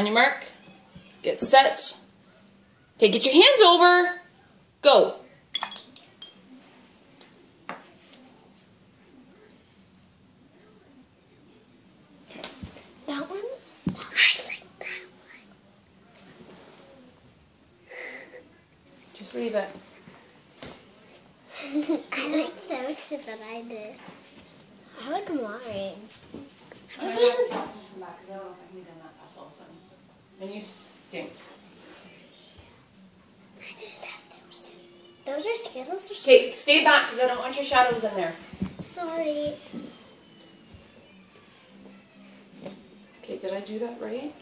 On your mark. Get set. Okay, get your hands over. Go. That one? Oh, I like that Just leave it. I like those two that I did. I like mine. And you stink. I just have those two. Those are Skittles or Okay, stay back because I don't want your shadows in there. Sorry. Okay, did I do that right?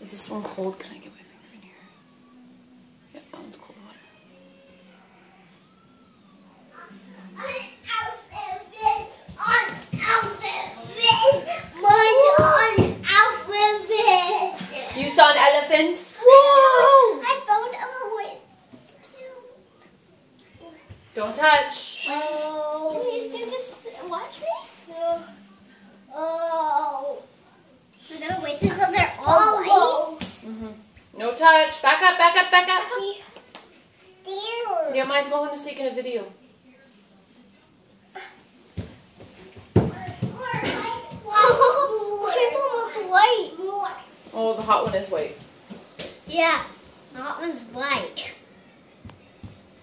Is this one cold? Can I get my finger in here? Yeah, that one's cold water. You saw an elephant? Whoa! I found a way. Don't touch. Oh. Can you do this? Watch me? No. Oh. We gotta wait until they're all white. hmm No touch. Back up, back up, back up. Dear. Yeah, my phone is taking a video. Whoa, it's almost white. Oh, the hot one is white. Yeah, that one's white.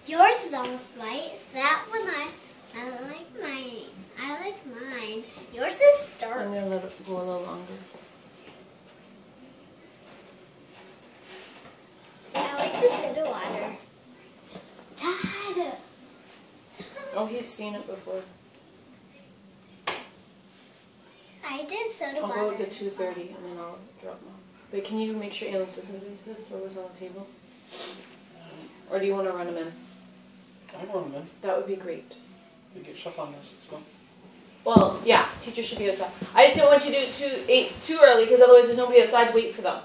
Yours is almost white. That one I, I like mine. I like mine. Yours is dark. I'm gonna let it go a little longer. I like the soda water. Dad. Oh, he's seen it before. I did soda I'll water. go to 2.30 and then I'll drop off. But can you make sure Alice doesn't do this or was on the table? Or do you want to run them in? I want them in. That would be great. in. You get stuff on this. Let's go. Well, yeah, teachers should be outside. I just don't want you to do it too, eight, too early because otherwise there's nobody outside to wait for them.